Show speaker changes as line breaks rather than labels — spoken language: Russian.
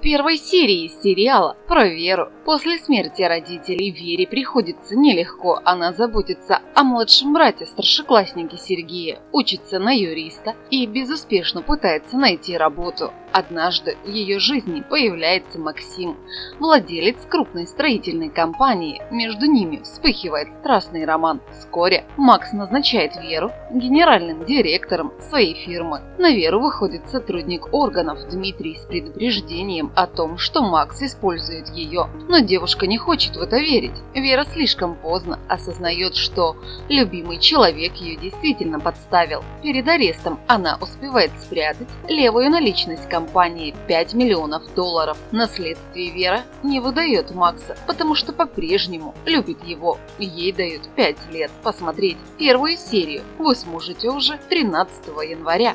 первой серии сериала про Веру. После смерти родителей Вере приходится нелегко. Она заботится о младшем брате старшеклассника Сергея, учится на юриста и безуспешно пытается найти работу. Однажды в ее жизни появляется Максим, владелец крупной строительной компании. Между ними вспыхивает страстный роман. Вскоре Макс назначает Веру генеральным директором своей фирмы. На Веру выходит сотрудник органов Дмитрий с предупреждением о том, что Макс использует ее. Но девушка не хочет в это верить. Вера слишком поздно осознает, что любимый человек ее действительно подставил. Перед арестом она успевает спрятать левую наличность компании 5 миллионов долларов. На следствии Вера не выдает Макса, потому что по-прежнему любит его. Ей дают 5 лет посмотреть первую серию. Вы сможете уже 13 января.